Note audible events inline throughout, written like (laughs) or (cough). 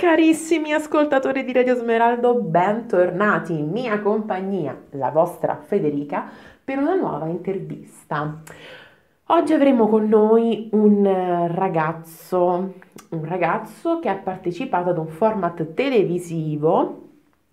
Carissimi ascoltatori di Radio Smeraldo, bentornati in mia compagnia, la vostra Federica, per una nuova intervista. Oggi avremo con noi un ragazzo, un ragazzo che ha partecipato ad un format televisivo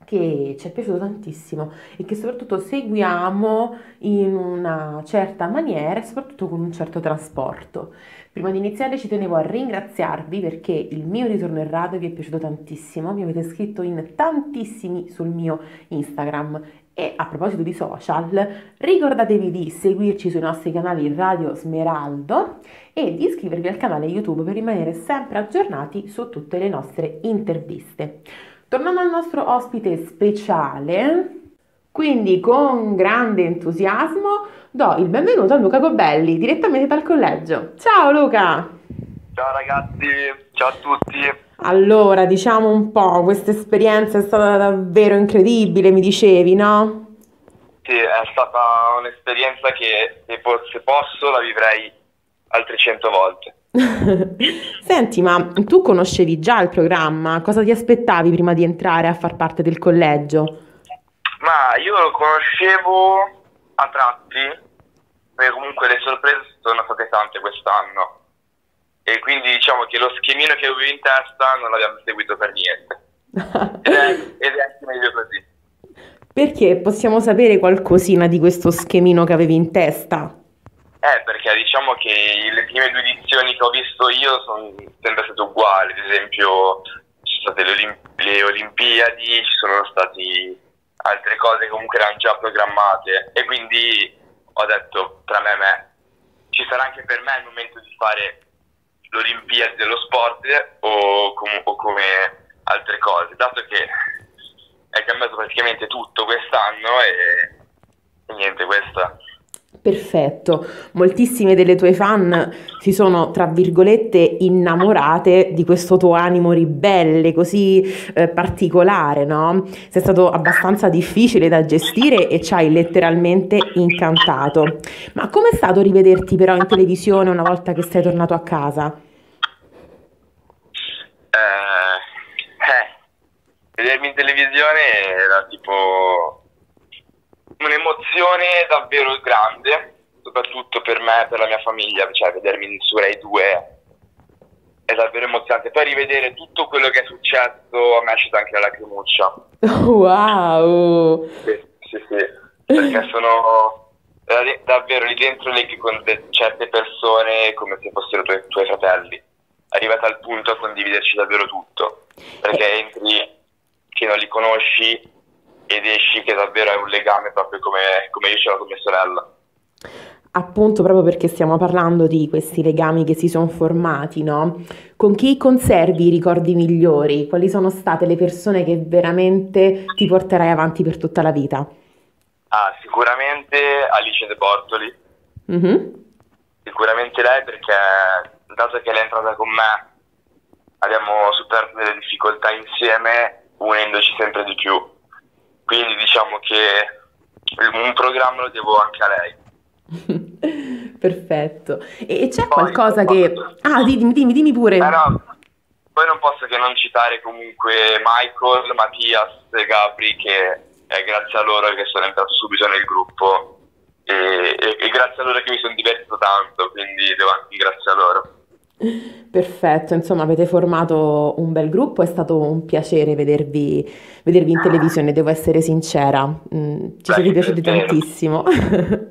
che ci è piaciuto tantissimo e che soprattutto seguiamo in una certa maniera e soprattutto con un certo trasporto. Prima di iniziare ci tenevo a ringraziarvi perché il mio ritorno in radio vi è piaciuto tantissimo, mi avete scritto in tantissimi sul mio Instagram e a proposito di social, ricordatevi di seguirci sui nostri canali Radio Smeraldo e di iscrivervi al canale YouTube per rimanere sempre aggiornati su tutte le nostre interviste. Tornando al nostro ospite speciale, quindi con grande entusiasmo do il benvenuto a Luca Gobelli, direttamente dal collegio. Ciao Luca! Ciao ragazzi, ciao a tutti. Allora, diciamo un po', questa esperienza è stata davvero incredibile, mi dicevi, no? Sì, è stata un'esperienza che se posso la vivrei altre cento volte. (laughs) Senti, ma tu conoscevi già il programma? Cosa ti aspettavi prima di entrare a far parte del collegio? Ma io lo conoscevo a tratti, perché comunque le sorprese sono state tante quest'anno. E quindi diciamo che lo schemino che avevo in testa non l'abbiamo seguito per niente. ed, è, ed è anche meglio così. Perché possiamo sapere qualcosina di questo schemino che avevi in testa? Eh, perché diciamo che le prime due edizioni visto io sono sempre state uguali, ad esempio ci sono state le, Olimp- le Olimpiadi, ci sono state altre cose comunque erano già programmate. E quindi ho detto tra me e me ci sarà anche per me il momento di fare l'Olimpiadi dello sport o, com- o come altre cose, dato che è cambiato praticamente tutto quest'anno e, e niente, questa Perfetto, moltissime delle tue fan si sono, tra virgolette, innamorate di questo tuo animo ribelle, così eh, particolare, no? Sei stato abbastanza difficile da gestire e ci hai letteralmente incantato. Ma com'è stato rivederti però in televisione una volta che sei tornato a casa? Eh, eh, vedermi in televisione era tipo un'emozione davvero grande, soprattutto per me e per la mia famiglia, cioè vedermi su Rai 2 è davvero emozionante. Poi rivedere tutto quello che è successo a me è uscita anche la lacrimuccia. (laughs) Wow! Sì, sì, sì, perché sono davvero lì dentro lì con certe persone come se fossero tuoi, tuoi fratelli. Arrivata al punto a condividerci davvero tutto, perché entri che non li conosci ed esci che davvero hai un legame proprio come, come io ce l'ho con mia sorella. Appunto, proprio perché stiamo parlando di questi legami che si sono formati, no? Con chi conservi i ricordi migliori? Quali sono state le persone che veramente ti porterai avanti per tutta la vita? Ah, sicuramente Alice De Bortoli. Mm-hmm. Sicuramente lei perché, dato che lei è entrata con me, abbiamo superato delle difficoltà insieme, unendoci sempre di più quindi diciamo che un programma lo devo anche a lei. (laughs) Perfetto. E c'è poi, qualcosa che... Ah, dimmi, dimmi, dimmi pure. Eh no, poi non posso che non citare comunque Michael, Mattias e Gabri che è grazie a loro che sono entrato subito nel gruppo e, e, e grazie a loro che mi sono divertito tanto, quindi devo anche ringraziare loro. (laughs) Perfetto, insomma avete formato un bel gruppo, è stato un piacere vedervi, vedervi in televisione, devo essere sincera, mm, ci siete piaciuti tantissimo. (laughs)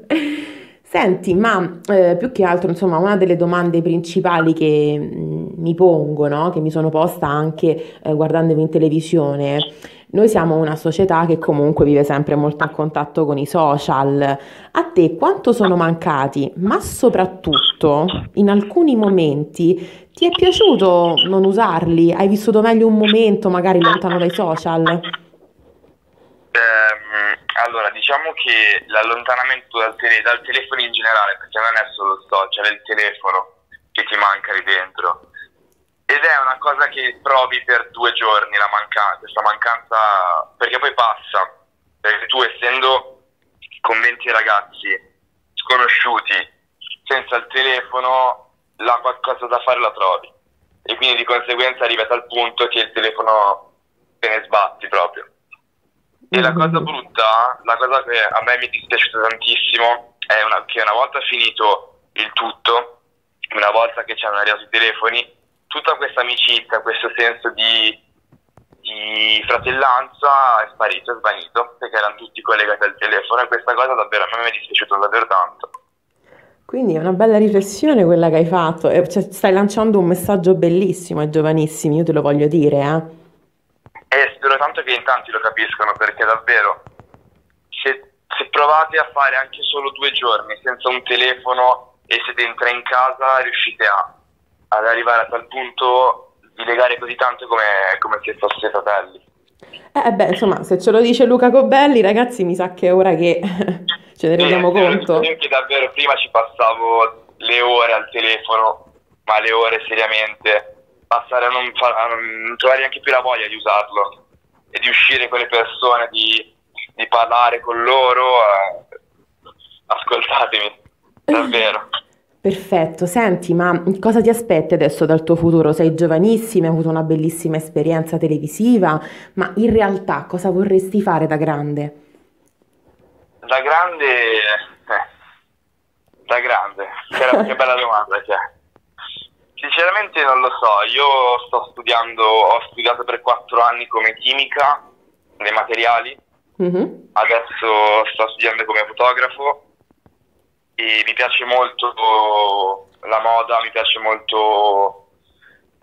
Senti, ma eh, più che altro, insomma, una delle domande principali che mh, mm, mi pongo, no? che mi sono posta anche eh, guardandovi in televisione, noi siamo una società che comunque vive sempre molto a contatto con i social. A te quanto sono mancati? Ma soprattutto, in alcuni momenti, ti è piaciuto non usarli? Hai vissuto meglio un momento magari lontano dai social? Allora, diciamo che l'allontanamento dal, tele- dal telefono in generale, perché non è solo social, è il telefono che ti manca lì dentro. Ed è una cosa che provi per due giorni la mancanza, questa mancanza perché poi passa. Perché tu essendo con 20 ragazzi sconosciuti senza il telefono la qualcosa da fare la trovi. E quindi di conseguenza arriva a tal punto che il telefono te ne sbatti proprio. E la cosa Mhm. brutta, la cosa che a me mi è dispiaciuta tantissimo è una- che una volta finito il tutto, una volta che ci hanno arrivato i telefoni, tutta questa amicizia, questo senso di, di fratellanza è sparito, è svanito, perché erano tutti collegati al telefono e questa cosa davvero a me mi è dispiaciuta davvero tanto. Quindi è una bella riflessione quella che hai fatto, e, cioè, stai lanciando un messaggio bellissimo ai giovanissimi, io te lo voglio dire, eh. E spero tanto che in tanti lo capiscano perché davvero se, se provate a fare anche solo due giorni senza un telefono e siete in tre in casa riuscite a, ad arrivare a tal punto di legare così tanto come, come se foste fratelli. Eh beh, insomma, se ce lo dice Luca Cobelli, ragazzi, mi sa che è ora che (laughs) ce ne rendiamo Eh, conto. Io che davvero prima ci passavo le ore al telefono, ma le ore seriamente, passare a non, fa- a non trovare neanche più la voglia di usarlo e di uscire con le persone, di, di parlare con loro. eh, ascoltatemi, (laughs) davvero. Perfetto, senti, ma cosa ti aspetti adesso dal tuo futuro? Sei giovanissima, hai avuto una bellissima esperienza televisiva, ma in realtà cosa vorresti fare da grande? Da grande, eh, da grande, che, che bella domanda che è. Sinceramente non lo so, io sto studiando, ho studiato per quattro anni come chimica dei materiali, Mhm. adesso sto studiando come fotografo e mi piace molto la moda, mi piace molto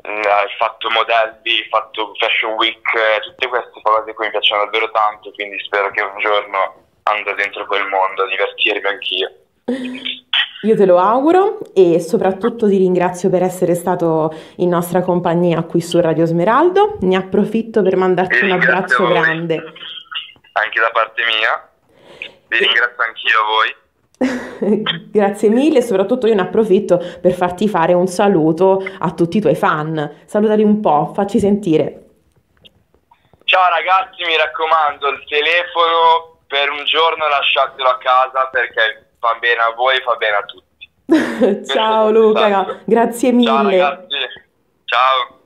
mm, il fatto modelli, il fatto fashion week, tutte queste cose qui mi piacciono davvero tanto, quindi spero che un giorno andrò dentro quel mondo a divertirmi anch'io. (laughs) Io te lo auguro e soprattutto ti ringrazio per essere stato in nostra compagnia qui su Radio Smeraldo. Ne approfitto per mandarti un abbraccio grande. Anche da parte mia, vi ringrazio anch'io a voi. (laughs) Grazie mille e soprattutto io ne approfitto per farti fare un saluto a tutti i tuoi fan. Salutali un po', facci sentire. Ciao ragazzi, mi raccomando, il telefono per un giorno lasciatelo a casa perché fa bene a voi fa bene a tutti. (laughs) Ciao Luca, grazie Ciao mille. ragazzi, ciao.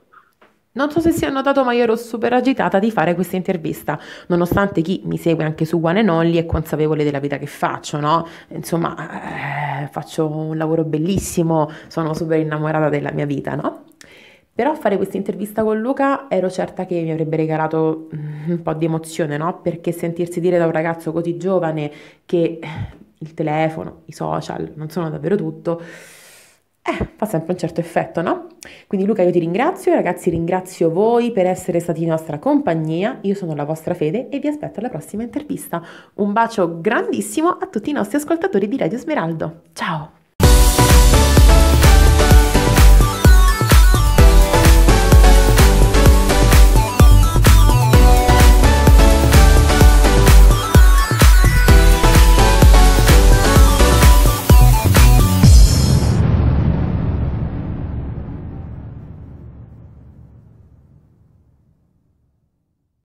Non so se si è notato, ma io ero super agitata di fare questa intervista, nonostante chi mi segue anche su One and Only è consapevole della vita che faccio, no? Insomma, eh, faccio un lavoro bellissimo, sono super innamorata della mia vita, no? Però fare questa intervista con Luca ero certa che mi avrebbe regalato mm, un po' di emozione, no? Perché sentirsi dire da un ragazzo così giovane che il telefono, i social non sono davvero tutto, eh, fa sempre un certo effetto, no? Quindi Luca io ti ringrazio, ragazzi ringrazio voi per essere stati in nostra compagnia, io sono la vostra Fede e vi aspetto alla prossima intervista. Un bacio grandissimo a tutti i nostri ascoltatori di Radio Smeraldo. Ciao!